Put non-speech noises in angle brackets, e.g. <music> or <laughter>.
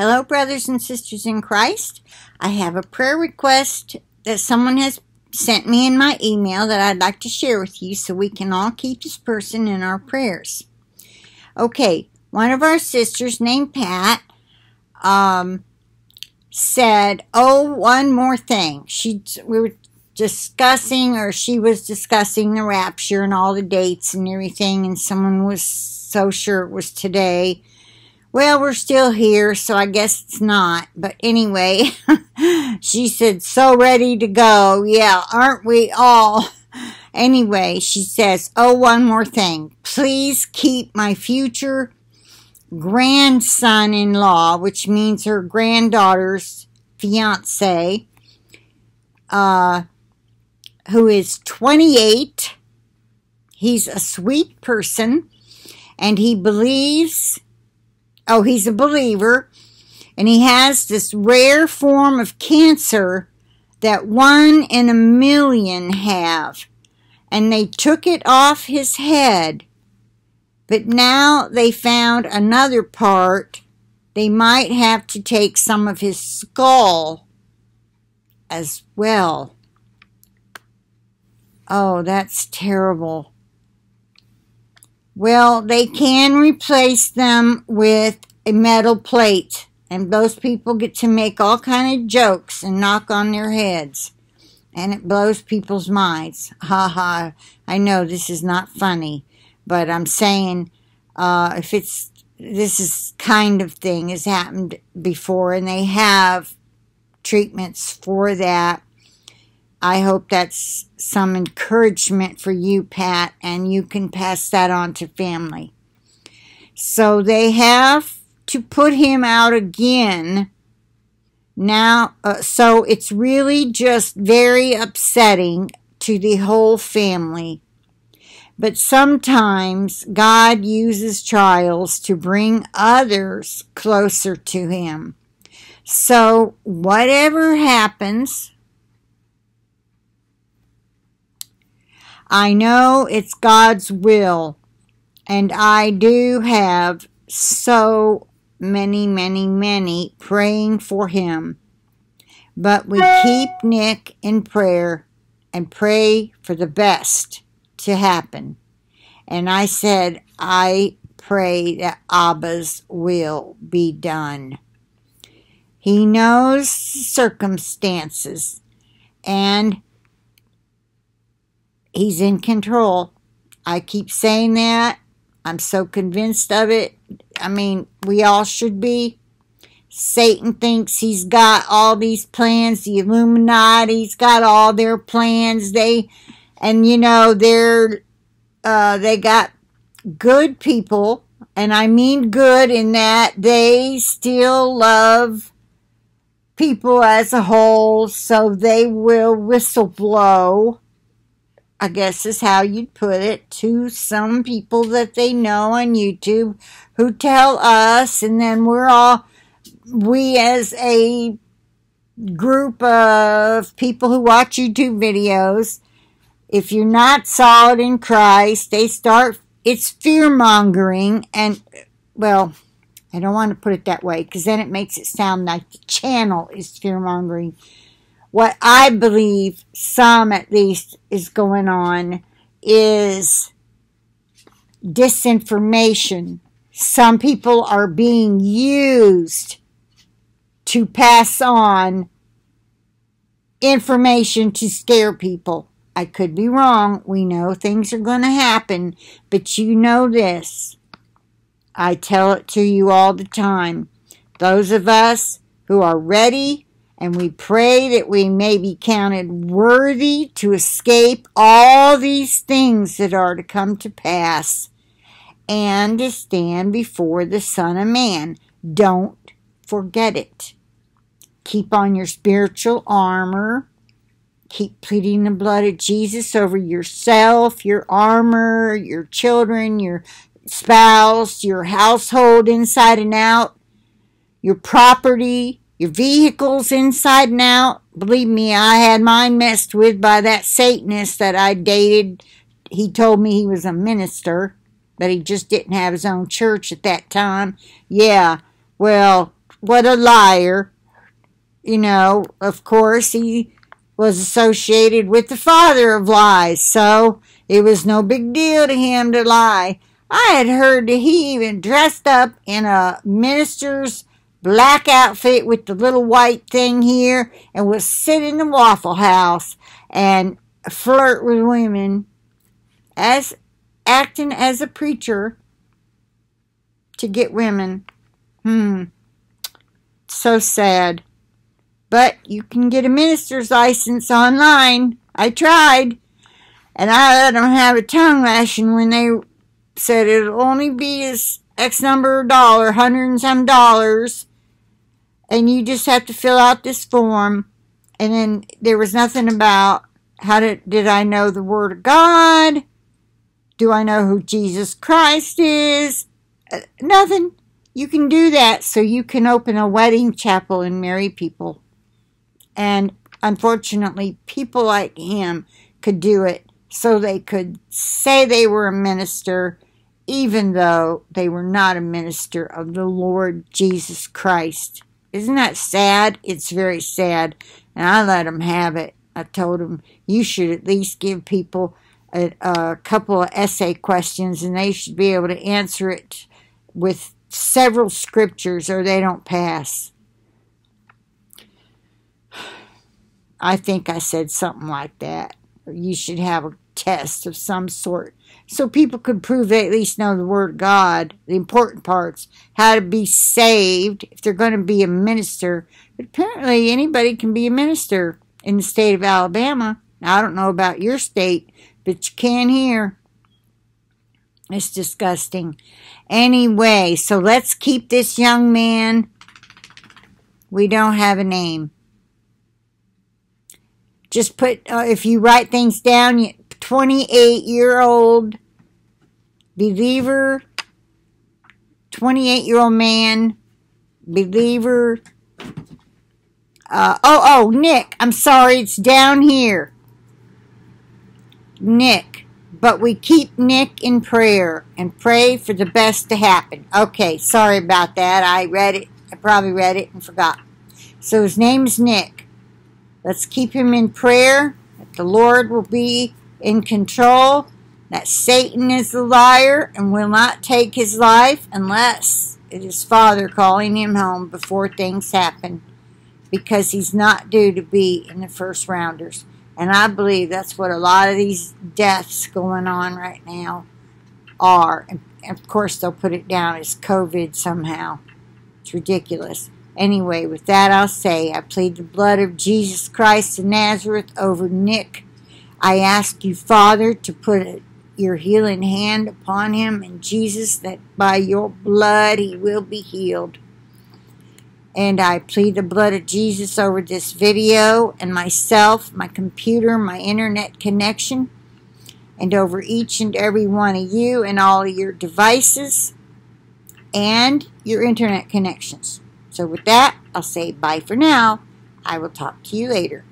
Hello, brothers and sisters in Christ. I have a prayer request that someone has sent me in my email that I'd like to share with you so we can all keep this person in our prayers. Okay, one of our sisters named Pat um, said, "Oh, one more thing." She we were discussing, or she was discussing the rapture and all the dates and everything, and someone was so sure it was today. Well, we're still here, so I guess it's not. But anyway, <laughs> she said, so ready to go. Yeah, aren't we all? <laughs> Anyway, she says, oh, one more thing. Please keep my future grandson in law, which means her granddaughter's fiance, uh, who is 28. He's a sweet person and he believes, oh, he's a believer, and he has this rare form of cancer that one in a million have. And they took it off his head. But now they found another part. They might have to take some of his skull as well. Oh, that's terrible. Well, they can replace them with a metal plate, and those people get to make all kind of jokes and knock on their heads, and it blows people's minds. Ha ha! I know this is not funny, but I'm saying uh, if it's this is kind of thing has happened before, and they have treatments for that I hope that's some encouragement for you, Pat, and you can pass that on to family. So they have to put him out again. Now, uh, so it's really just very upsetting to the whole family. But sometimes God uses trials to bring others closer to Him. So, whatever happens, I know it's God's will, and I do have so many, many, many praying for him. But we keep Nick in prayer and pray for the best to happen. And I said, I pray that Abba's will be done. He knows circumstances and He's in control. I keep saying that. I'm so convinced of it. I mean, we all should be. Satan thinks he's got all these plans. The Illuminati's got all their plans. They, and you know, they're, uh, they got good people, and I mean good in that they still love people as a whole, so they will whistle blow I guess is how you'd put it, to some people that they know on YouTube who tell us, and then we're all, we as a group of people who watch YouTube videos, if you're not solid in Christ, they start, it's fear mongering, and, well, I don't want to put it that way because then it makes it sound like the channel is fear mongering what I believe some at least is going on is disinformation. Some people are being used to pass on information to scare people. I could be wrong. We know things are going to happen, but you know this. I tell it to you all the time. Those of us who are ready and we pray that we may be counted worthy to escape all these things that are to come to pass and to stand before the Son of Man. Don't forget it. Keep on your spiritual armor. Keep pleading the blood of Jesus over yourself, your armor, your children, your spouse, your household inside and out, your property, your vehicle's inside and out. Believe me, I had mine messed with by that Satanist that I dated. He told me he was a minister, but he just didn't have his own church at that time. Yeah, well, what a liar. You know, of course, he was associated with the father of lies, so it was no big deal to him to lie. I had heard that he even dressed up in a minister's black outfit with the little white thing here and would sit in the Waffle House and flirt with women as acting as a preacher to get women. Hmm. So sad. But you can get a minister's license online. I tried. And I let them have a tongue lashing when they said it'll only be as X number of dollar, hundred and some dollars. And you just have to fill out this form. And then there was nothing about how did, did I know the Word of God? Do I know who Jesus Christ is? Uh, nothing. You can do that so you can open a wedding chapel and marry people. And unfortunately, people like him could do it so they could say they were a minister even though they were not a minister of the Lord Jesus Christ. Isn't that sad? It's very sad. And I let them have it. I told them, you should at least give people a, a couple of essay questions and they should be able to answer it with several scriptures or they don't pass. I think I said something like that. You should have a test of some sort so people could prove they at least know the Word of God, the important parts, how to be saved if they're going to be a minister. But apparently, anybody can be a minister in the state of Alabama. Now, I don't know about your state, but you can here. It's disgusting. Anyway, so let's keep this young man. We don't have a name. Just put, uh, if you write things down, 28 year old believer, 28 year old man, believer. Uh, oh, oh, Nick, I'm sorry, it's down here. Nick, but we keep Nick in prayer and pray for the best to happen. Okay, sorry about that. I read it. I probably read it and forgot. So his name's Nick. Let's keep him in prayer. That the Lord will be in control, that Satan is the liar and will not take his life unless it is Father calling him home before things happen because he's not due to be in the first rounders. And I believe that's what a lot of these deaths going on right now are. And of course, they'll put it down as COVID somehow. It's ridiculous. Anyway, with that, I'll say I plead the blood of Jesus Christ of Nazareth over Nick I ask you, Father, to put your healing hand upon him and Jesus, that by your blood he will be healed. And I plead the blood of Jesus over this video and myself, my computer, my internet connection, and over each and every one of you and all of your devices and your internet connections. So with that, I'll say bye for now. I will talk to you later.